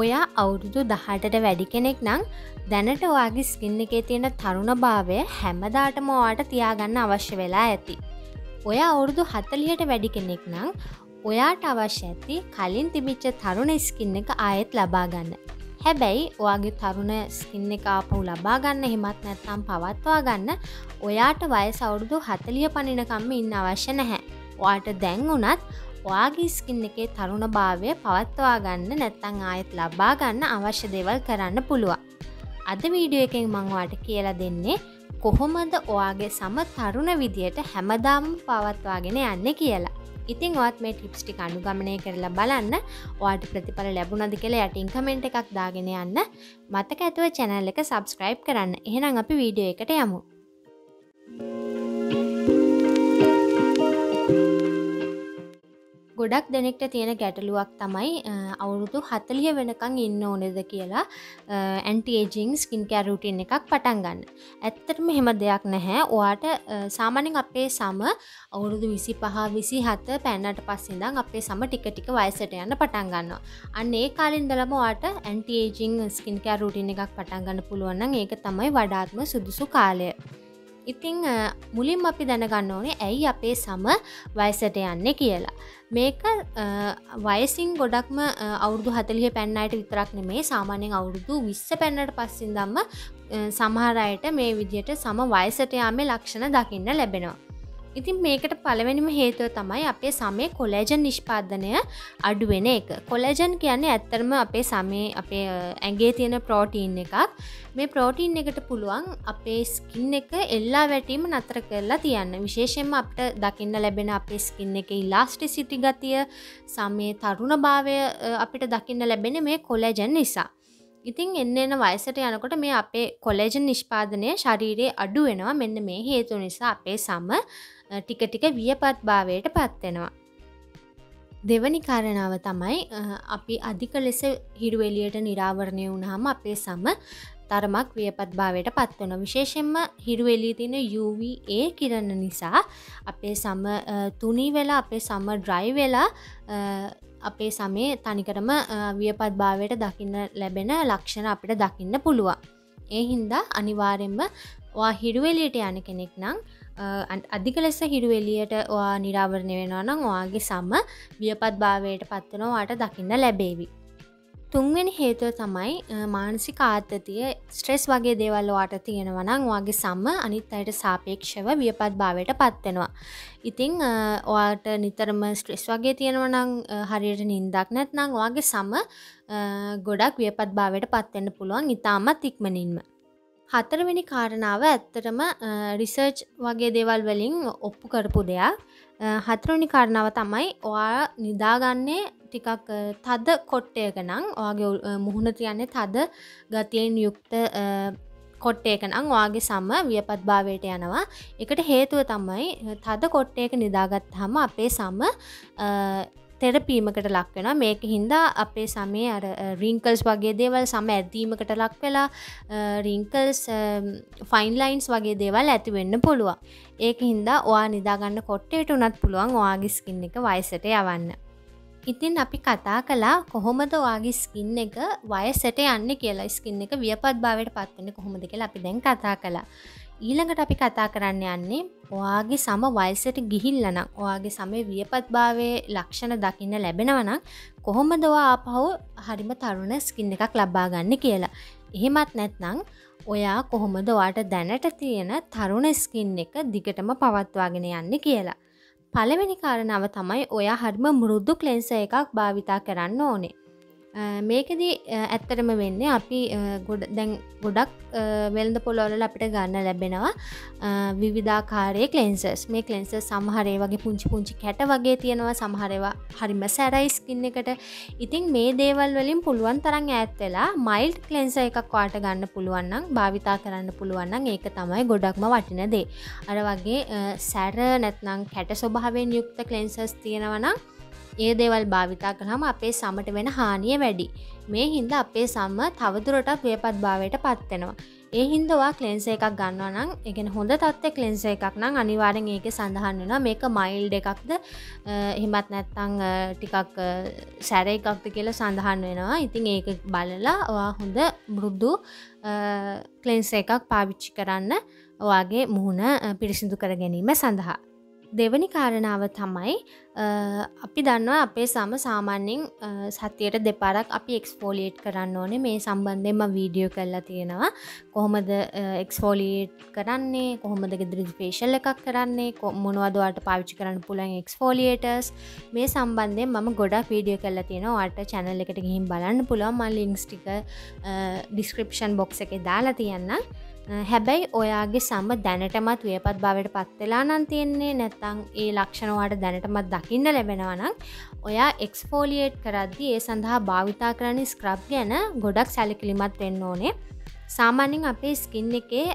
ඔයා අවුරුදු දහටට වැඩි කෙනෙක් නං දැනට ඔයාගේ ස්කින්න එකේ තියෙන තරුණ භාවය හැමදාටම ඔයාට තියාගන්න අවශ්‍ය වෙලා ඇති. ඔය අවුරුදු හතලියට වැඩි කෙනෙක් නං ඔයාට අවශ්‍ය ඇති කලින් තිබිච්ච තරුණ ස්කින්න එක ආයෙත් ලබාගන්න. හැබැයි ඔයාගේ තරුණ ස්කින්න එක ආපහු ලබාගන්න හෙමත් නැත්තම් පවත්වා ගන්න ඔයාට වයස අවුරුදු හතලිය පනිනකම්ම ඉන්න අවශ්‍ය නැහැ. වාට දැන් වනත් ඔයාගේ ස්කින් එකේ තරුණ භාවය පවත්වා ගන්න නැත්තං ආයත් ලබා ගන්න අවශ්‍ය දෙවල් කරන්න පුළුවන්. අද වීඩියෝ එකෙන් මංවාට කියලා දෙන්නේ කොහොමද ඔයාගේ සම තරුණ විදියට හැමදාම් පවත්වාගෙන යන්න කියලා. ඉතින් ඔත් මේ ටිප්ස්ටි අනුගමනය කරලා බලන්න වාට ප්‍රතිඵල ලැබුණද කියලා යටින් කමෙන්ට් එකක් දාගෙන යන්න මතක ඇතුව චැනල් එක සබස්ක්‍රයිබ් කරන්න එහෙනම් අපි වීඩියෝ එකට යමු. ගොඩක් දෙනෙක්ට තියෙන ගැටලුවක් තමයි අවුරුදු හතලිය වෙනකං ඉන්න ඕනෙද කියලා ඇන්ටේජිං ස්කින් කැරුටින් එකක් පටන් ගන්න. ඇත්තටම හෙම දෙයක් නැහැ ඔයාට සාමානෙන් අපේ සම අවුරුදු විසි පහ විසි හත පැන්නට පස්සිදං අපේ සම ටික ටික වයසට යන්න පටන් ගන්නවා. අන්න ඒ කාලින්දලම වාට ඇන්ටේජිං ස්කින් කැරුටින් එකක් පටන් ගන්න පුළුවන්න ඒක තමයි වඩාත්ම සුදුසු කාලය. ඉතිං මුලින් අපි දැනගන්න ඕනේ ඇයි අපේ සම වයසට යන්න කියලා. මේක වයසින් ගොඩක්ම අවුදු හතලිය පැන්නයට විතරක් නෙමේ සාමානයෙන් අවුරුදු විස්ස පැන්නට පස්සින් දම්ම සමහරයට මේ විදියට සම වයසට යාමේ ලක්ෂණ දකින්න ලැබෙනවා. ඉතින් මේකට පළවෙනිම හේතුව තමයි අපේ සමය කොලේජන් නිෂ්පාදනය අඩුවෙන එක. කොලජන් කියන්නේ ඇත්තරම අපේ සමේ අපේ ඇගේ තියෙන ප්‍රෝටීන් එකක්. මේ ප්‍රෝටීන් එකට පුළුවන් අපේ ස්කින් එක එල්ලා වැටීම නතර කරලා තියන්න. විශේෂෙන්ම අපට දකින්න ලැබෙන අපේ ස්කින් එක ඉලාස්ටි සිටි ගතිය සමේ තරුණ භාවය අපිට දකින්න ලැබෙන මේ කොලජන් නිසා. ඉතින් එන්න එන වයසට යනකොට මේ අපේ කොලේජන් නිෂ්පාදනය ශරීරයේ අඩු වෙනවා. මෙන්න මේ හේතු නිසා අපේ සම ටික ටික වියපත් භාවයට පත්වෙනවා. දෙවනි කාරණාව තමයි අපි අධික ලෙස හිරුවෙලියට නිරාවරණය වුණහම අපේ සම තරමක් වියපත් භාවයට පත්වන විශේෂෙන්ම හිරුවෙලී තින UVA කිරන්න නිසා අපේ සම තුනී වෙලා අපේ සම ඩ්‍රයි වෙලා අපේ සමේ තනිකරම වියපත් භාවයට දකින්න ලැබෙන ලක්ෂණ අපිට දකින්න පුළුවන්. ඒ හින්දා අනිවාරෙන්ම වා හිරුවෙලියට යන කෙනෙක් නම් අධික ලෙස හිරු එලියට ඔයා නිරාවරණය වෙනවා නම් ඔයාගේ සම්ම වියපත් භාවයට පත්වනවාට දකින්න ලැබේවි. තුන්වෙනි හේතුව තමයි මානසි කාත්තතිය ස්ට්‍රෙස් වගේ දේවල්ලවාට තියෙනවනම් වගේ සම්ම අනිත් අයට සාපේක්ෂව වියපත් භාවයට පත්වෙනවා. ඉතිං ඔයාට නිතරම ස්ට්‍රෙස් වගේ තියෙනවනං හරියට නින්දක් නැත්නං වගේ සම ගොඩක් වියපත් භාවයට පත්වෙන්න පුළුවන් ඉතාමත් ඉක්මනින්ම. හතරවෙනි කාරණාව ඇත්තටම රිසර්ච් වගේ දේවල් වලින් ඔප්පු කරපු දෙයක්. හතරනි කාරණාව තමයි ඔයා නිදාගන්නේ ටිකක් තද කොට්ටයක නං. ඔයාගේ මුහුණ තියන්නේ තද ගතියෙන් යුක්ත කොට්ටේක නං. වාගේ සම්ම වියපත් භාවයට යනවා. එකට හේතුව තමයි තද කොට්ටයක නිදාගත් හම අපේ සම්ම තෙරපීමකට ලක්වෙන මේක හින්දා අපේ සමේ අර රිංකල්ස් වගේ දේවල් සම ඇදීමකට ලක් වෙලා රිංකල්ස් ෆයින්ලයින්ස් වගේ දේවල් ඇති වෙන්න පුළුවන්. ඒක හින්දා ඔයා නිදාගන්න කොට්ටේට උනත් පුළුවන් ඔයාගේ ස්කින් එක වයසට යවන්න. ඉතින් අපි කතා කලා කොහොමද ඔයාගේ ස්කින් එක වයසට යන්න කියලා ස්කින් එක වියපත් භාවට පත්වන්න කොහොමද කියලා අපි දැන් කතා කලා ඊළඟට අපි කතා කරන්න යන්නේ ඔයාගේ සම වයසට ගිහිල්ලනම් ඔයාගේ සමය වියපත් භාවය ලක්ෂණ දකින්න ලැබෙනවනම් කොහොමදවා ආපහු හරිම තරුණ ස්කින්න එකක් ලබා ගන්න කියලා. එහෙමත් නැත්නං ඔයා කොහොමද වාට දැනට තියෙන තරුණ ස්කින් එක දිගටම පවත්වාගෙන යන්න කියලා. පළවෙනි කාරණාව තමයි ඔයා හරිම මුරුද්දු කලෙන්ස එකක් භාවිතා කරන්න ඕනේ. මේකදී ඇත්තරම වෙන්න අපි ගොඩ දැන් ගොඩක් වෙල්ද පොලොවල අපිට ගන්න ලැබෙනවා විවිධාකාරය කලෙන්සස් මේ කලෙන්ස සමහරේ වගේ පුංචි පුංචි කැට වගේ තියෙනවා සමහරවා හරිම සැරයිස්කින්න එකට. ඉතින් මේ දේවල් වලින් පුළුවන් තරන් ඇත් වෙලා මයිල්් කලෙන්ස එකක් වාට ගන්න පුළුවන්නම් භාවිතා කරන්න පුළුවන්නම් ඒක තමයි ගොඩක්ම වටින දේ. අර වගේ සැර නැත්නම් කැට ස්වභාවෙන් යුක්ත කලෙන්සස් තියෙනවනම් ඒ දේවල් භාවිතා කරහම අපේ සමට වෙන හානිය වැඩි. මේ හින්ද අපේ සම්ම තවදුරටත් වේපත් භාවයට පත්වෙනවා. ඒ හින්දවා කලෙන්ස එකක් ගන්නවා නම් එකෙන හොඳ තත්ත කලෙන්ස එකක් නම් අනිවාරෙන් ඒක සඳහන් වෙන මේක මයිල් එකක්ද එහෙමත් නැත්තං ටිකක් සැර එකක්ද කියලා සඳහන් වෙනවා ඉතින් ඒක බලලා ඔයා හොඳ බෘද්ධ කලෙන්ස එකක් පාවිච්චි කරන්න ඔයාගේ මුහුණ පිරිසිදු කර ගැනීම සඳහා දෙවනි කාරණාව තමයි අපි දන්නවා අපේ සම සාමාන්‍යෙන් සතියට දෙපාරක් අපි එක්ස්පෝලියේට් කරන්න ඕනේ. මේ සම්බන්ධයෙන්ම වීඩියෝ කරලා තියෙනවා. කොහොමද එක්ස්ෆෝලියේට් කරන්නේ? කොහොමද ගෙදරි පේශල් එකක් කරන්නේ? මොනවදවාට පාවිච්චි කරන්න පුළන් එක්ස්ෆෝලියේටර්ස් මේ සම්බන්ධයෙන් මම ගොඩක් වීඩියෝ කරලා තියෙනවා. වට චැනල් එකට ගිහිම් බලන්න පුළුවන්. මල් ලිංක්ස්ටික ඩිස්ක්‍රපෂන් බොක්ස එක දාලා තියන්න හැබැයි ඔයාගේ සම්ම දැනටමත් ව්‍යපත් බවට පත්වෙලා නම් තියෙන්නේ. නැත්තං ඒ ලක්ෂණවාට දැනටමත් දකින්න ලැබෙනවනම් ඔයා එක්ස්ෆෝලියේට් කරද්දි ඒ සඳහා භාවිතා කරන ස්ක්‍රබ් ගැන ගොඩක් සැලකිලිමත් වෙන්න ඕනේ. සාමාන්‍යෙන් අපේ ස්කින් එකේ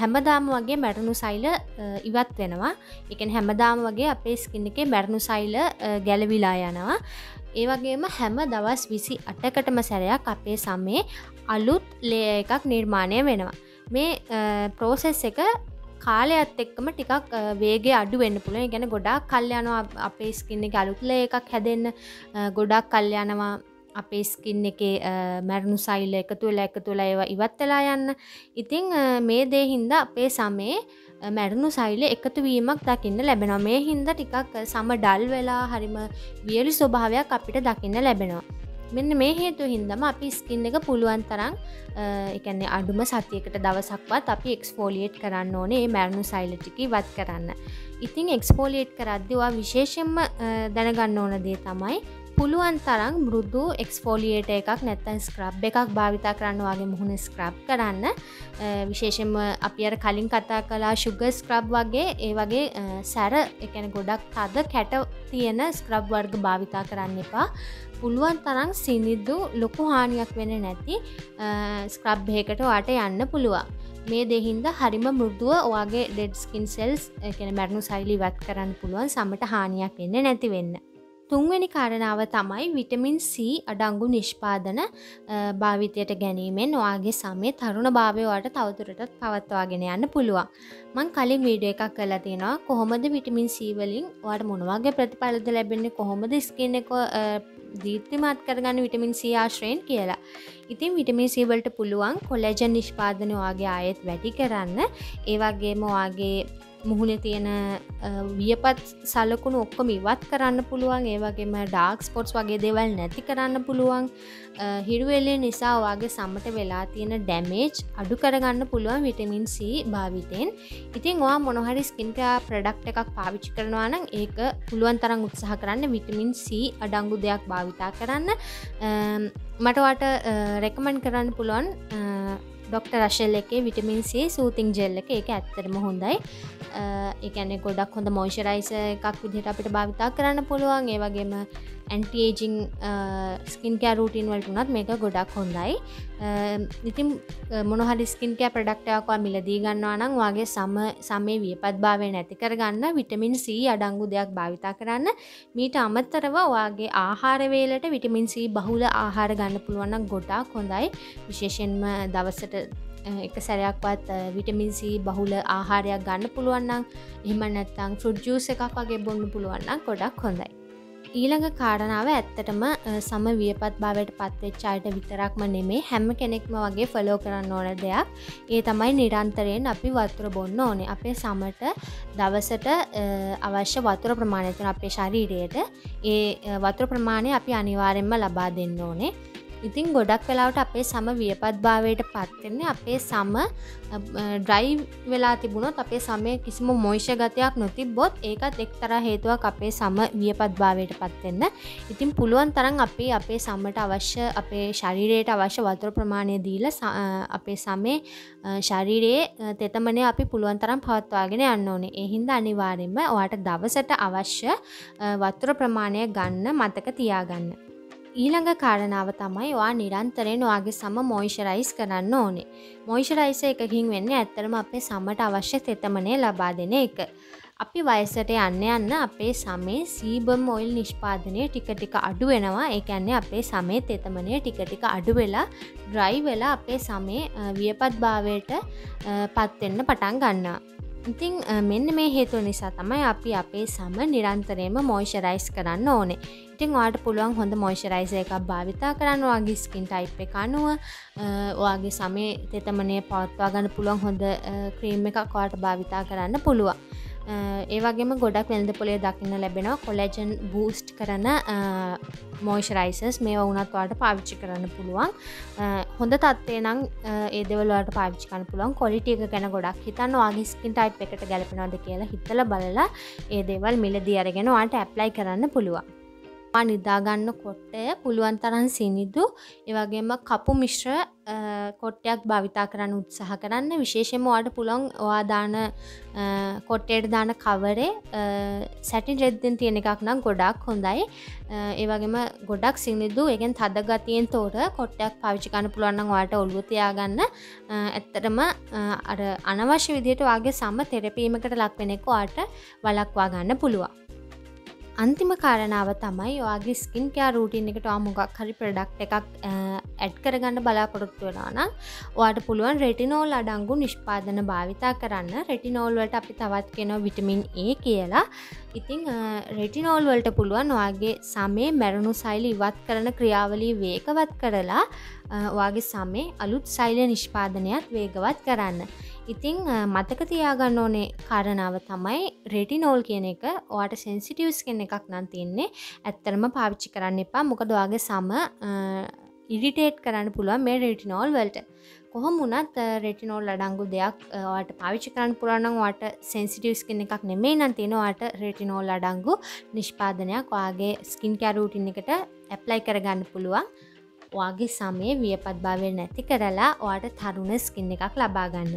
හැමදාම වගේ මැරුණු සයිල ඉවත් වෙනවා. එකන හැමදාම වගේ අපේ ස්කින් එකේ මැරුණු සයිල ගැලවිලා යනවා. ඒවගේම හැම දවස් විසි අටකටම සැරයක් අපේ සමේ අලුත් ලේ එකක් නිර්මාණය වෙනවා. මේ ප්‍රෝසෙස් එක කාලයත් එක්කම ටිකක් වේගේ අඩු වෙන්න පුළුව ගැන ගොඩක් කල්යනවා අපේ ස්කින්න එක අලුත්ල එකක් හැදෙන්න. ගොඩක් කල්යනවා අපේ ස්කින් එක මැරුණු සයිල්ල එක තුළ එක තුළ ඒවා ඉවත්වෙලා යන්න. ඉතිං මේ දේ හින්ද අපේ සමේ මැරුණු සයිල එකතු වීමක් දකින්න ලැබෙනවා. මේ හින්ද ටිකක් සම ඩල් වෙලා හරිම වියලි ස්වභාවයක් අපිට දකින්න ලැබෙනවා. මෙන්න මේ හේතු හින්දම අපි ස්කින් එක පුළුවන් තරම් එකන්නේ අඩුම සතියකට දවසක්වත් අපි එක්ස්පෝලියේට් කරන්න ඕනේ මැරුණු සයිලටිකි වත් කරන්න. ඉතිං එක්ස්පෝලියේට් කරද්දිවා විශේෂෙන්ම දැනගන්න ඕන දේ තමයි පුළුවන් තරම් බෘද්ධ එක්ස්ෆෝලියේට එකක් නැත්තන් ස්ක්‍රබ් එකක් භාවිතා කරන්න වගේ මුහුණ ස්ක්‍රබ් කරන්න. විශේෂෙන්ම අපි අර කලින් කතා කලා ශුග ස්ක්‍රබ් වගේ ඒ වගේ සැර එකන ගොඩක් තද කැට තියෙන ස්ක්‍රබ් වර්ග භාවිතා කරන්න එපා. පුළුවන් තරම් සිනිද්දු ලොකු හානියක් වෙන නැති ස්ක්‍රබ්හයකට වාට යන්න පුළුවන්. මේ දෙහින්ද හරිම මෘදුව ඔයාගේ ඩෙඩ් ස්කින් සෙල්ස් එකන මැරුණු සයිලි වත් කරන්න පුළුවන් සමට හානියක් වෙන්න නැති වෙන්න. තුන්වැනි කාරණාව තමයි විටමින් C අඩංගු නිෂ්පාදන භාවිතයට ගැනීමෙන් ඔයාගේ සමේ තරුණ භාවයවාට තවතුරටත් පවත්වාගෙන යන්න පුළුවන්. මං කලින් වීඩිය එකක් කලා තියෙනවා. කොහොමද විටමින් සීවලින් වාට මොනවාගේ ප්‍රතිඵලද ලැබෙන්නේ? කොහොමද ස්කින්න එක දීත්‍යමත් කරගන්න විටමින් සී ආශ්‍රයෙන් කියලා. ඉතින් විටමින් සීවලට පුළුවන් කොලජන් නිෂ්පාදනවාගේ ආයෙත් වැඩි කරන්න. ඒවගේම වාගේ මුහුණේ තියෙන වියපත් සලකුණු ඔක්කොම ඉවත් කරන්න පුළුවන්. ඒවගේම ඩාක් ස්පොට්ස් වගේ දෙවල් නැති කරන්න පුළුවන්. හිරුවෙල්ලේ නිසා වගේ සම්මට වෙලා තියෙන ඩැමේජ් අඩු කරගන්න පුළුවන් විටමින් C භාවිතයෙන්. ඉතින් වා මොනොහරි ස්කින්කා ප්‍රඩක්් එකක් පාවිච්චි කරනවා නම් ඒක පුළුවන් තරම් උත්සාහ කරන්න විටමින් C අඩංගු දෙයක් භාවිතා කරන්න. මටවට රෙකමන් කරන්න පුළුවන් ඩොක්ට රශල් එකේ විටමින්සේ සූතිං ජෙල්ල එක. ඒක ඇත්තරම හොඳයි. එකන ගොඩක් හොඳ මෝෂරයිස එකක් විදිහට අපිට භාවිතා කරන්න පුළුවන්. ඒ වගේම ඇන්ටේජිං ස්කින් කෑරූටීන් වලටුනත් මේක ගොඩක් හොඳයි. Uh, ඉතින් uh, මොනහරි ස්කින්කෑ ප්‍රඩක්ටයක්වා මිලදී ගන්නවා නම් වගේ සම සමේ වියපත් භාවය නැති කරගන්න විටමින් C අඩංගු දෙයක් භාවිතා කරන්න. මීට අමත්තරව වාගේ ආහාරවේලට විටමින් C බහුල ආහාර ගන්න පුළුවන්න ගොඩක් හොඳයි. විශේෂෙන්ම දවසට uh, එක සැරයක්වත් විටමින්සි බහුල ආහාරයක් ගන්න පුළුවන්නම් එහම නැත්තං ෆෘඩ් ජූස එකක් වගේ බොන්න පුළුවන්නම් ගොඩක් හොඳයි. ඊළඟ කාරණාව ඇත්තටම සම වියපත් භාවට පත්වෙච්චායට විතරක්ම නෙමේ. හැම කෙනෙක්ම වගේ ෆලෝ කරන්න ඕන දෙයක්. ඒ තමයි නිරන්තරයෙන් අපි වතුර බොන්න ඕනේ. අපේ සමට දවසට අවශ්‍ය වතුර ප්‍රමාණයතන අපේ ශරීරයට ඒ වතුර ප්‍රමාණය අපි අනිවාරෙන්ම ලබා දෙන්න ඕනේ. ඉතින් ගොඩක් වෙලාවට අපේ සම වියපත් භාවයට පත්වෙන්නේ අපේ සම ඩ්‍රයි් වෙලා තිබුණොත් අපේ සමය කිසිම මොයිෂ ගතයක් නොතිබ්බොත් ඒකත් එක්තර හේතුවක් අපේ සම වියපත් භාවයට පත්වෙන්න. ඉතින් පුළුවන් තරන් අපේ අපේ සම්මට අවශ්‍ය අපේ ශරීරයට අවශ්‍ය වතුර ප්‍රමාණය දීල අපේ සමේ ශරීරයේ තෙතමනය අපි පුළුවන් තරම් පවත්වාගෙන යන්න ඕනේ. එහින්ද අනිවාරෙන්ම ඔයාට දවසට අවශ්‍ය වතුර ප්‍රමාණය ගන්න මතක තියාගන්න. ඊළඟ කාරණාව තමයි වා නිරන්තරයෙන් වගේ සම මොයිෂරයිස් කරන්න ඕනේ. මොයිෂරයිස එකකින් වෙන්න ඇත්තරම අපේ සම්මට අවශ්‍ය තෙතමනය ලබා දෙන එක. අපි වයසට යන්න යන්න අපේ සමේ සීබම් ඔයිල් නිෂ්පාදනය ටික ටික අඩු වෙනවා ඒඇන්නේ අපේ සමේ තෙතමනය ටික ටික අඩු වෙලා ඩ්‍රයි වෙලා අපේ සමේ වියපත් භාවයට පත්වෙන්න පටන් ගන්නා. ඉතිං මෙන්න මේ හේතුව නිසා තමයි අපි අපේ සම නිරන්තරයම මෝයිෂරයිස් කරන්න ඕනේ ඉතින් වාට පුළුවන් හොඳ මෝයිෂරයිස එකක් භාවිතා කරන්න. වගේ ස්කින් ටයිප් එක අනුව ඔයාගේ සමේ තෙතමනය පවත්වා ගන්න පුළුවන් හොඳ ක්‍රීම් එකක් වාට භාවිතා කරන්න පුළුවන්. ඒවගේම ගොඩක් වෙල්ද පොලේ දකින්න ලැබෙනවා. කොලජන් බූස්ට් කරන මෝයිෂරයිසස් මේ වුනත්වාට පාවිච්චි කරන්න පුළුවන්. හොඳ තත්වේ නම් ඒදවලට පාවිච්චිකන්න පුළුවන්. කොලිටිය එක ගැන ගොඩක් හිතන්න. වගේ ස්කින් ටයිප් එකට ගැලපෙනවාද කියලා හිතල බලලා ඒ දේවල් මිලදී අරගෙන වාට ඇප්ලයි කරන්න පුළුවන්. නිදාගන්න කොට්ටය පුළුවන් තරන් සිනිදු ඒවගේම කපු මිශ්‍ර කොට්ටයක් භාවිතා කරන්න උත්සාහ කරන්න. විශේෂම වාට පුළොන් වාදාන කොට්ටේට දාන කවරේ සැටින් රෙද්දෙන් තියෙන එකක් නම් ගොඩක් හොඳයි. ඒවගේම ගොඩක් සිනිදු එකෙන් තද ගතියෙන් තෝර කොට්ටයක් පාවිචිකන්න පුළුවන්න්න වාට ඔල්ුවතියාගන්න ඇත්තටම අර අනවශ්‍ය විදියට වගේ සම තෙරපීමකට ලක්වෙනෙක වාට වලක්වා ගන්න පුළුවන්. අන්තිම කාරණාව තමයි ඔයාගේ ස්කින් කෑ රූටින් එකට මොකක් හරි ප්‍රඩක්් එකක් ඇඩ් කරගන්න බලාපොරොත්තු වෙනනම් වාට පුළුවන් රෙටිනෝල් අඩංගු නිෂ්පාදන භාවිතා කරන්න. රෙටිනෝල්වලට අපි තවත් කෙනෝ විටමින් ඒ කියලා. ඉතිං රෙටිනෝල් වලට පුළුවන් ඔයාගේ සමේ මැරුණු සයිලි ඉවත් කරන ක්‍රියාවලී වේකවත් කරලා ඔයාගේ සමේ අලුත් සයිල නිෂ්පාදනයක් වේගවත් කරන්න. ඉතිං මතක තියාගන්න ඕනේ කාරණාව තමයි රෙටිනෝල් කියන එක ඕට සෙන්සිටියස් කෙන එකක් නම් තින්නේ ඇත්තරම පාවිච්චි කරන්න එපා. මොකදවාගේ සම ඉරිටේට් කරන්න පුළුවන් මේ රෙටිනෝල් වලට. කොහොම වනත් රෙටිනෝල් අඩංගු දෙයක් වාට පාවිච්චි කරන්න පුරාණන් වාට සෙන්සිටියස් කෙන එකක් නෙමේ නම් තියෙනවාට රෙටිනෝල් අඩංගු නිෂ්පාදනයක් වාගේ ස්කින් කැරූටින් එකට ඇප්ලයි කරගන්න පුළුවන්. වාගේ සමය වියපත් භාවය නැති කරලා වාට තරුණ ස්කින්න එකක් ලබාගන්න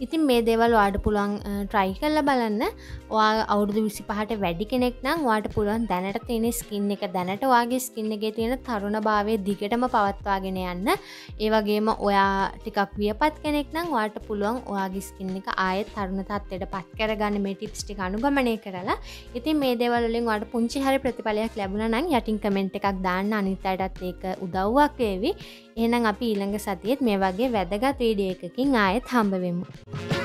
ඉතින් මේ දේවල් වාඩ පුළන් ට්‍රයි කල්ල බලන්න. වා අවුදු විසි පහට වැඩි කෙනෙක් නම් වාට පුළුවන් දැනට තියෙන ස්කින්න එක දැනට වගේ ස්කින්නගේ තියෙන තරුණ භාවය දිගටම පවත්වාගෙන යන්න. ඒවගේම ඔයා ටිකක් වියපත් කෙනෙක් නම් වාට පුළුවන් ඔයාගේ ස්කින්න එක ආයත් තරුණ තත්වයට පත් කරගන්න මේ ටිප්ස්ටි අනුගමනය කරලා. ඉතින් මේ දේවලින් වට පුංචි හරි ප්‍රතිඵලයක් ලැබුණ නම් යටින් කමෙන්ට් එකක් දාන්න. අනිතයටත් ඒක උදව්වක් වේවි. එහෙනම් අපි ඊළඟ සතියත් මේ වගේ වැදගත් වීඩිය එකකින් ආයෙත් හම්බවෙමු Thank you.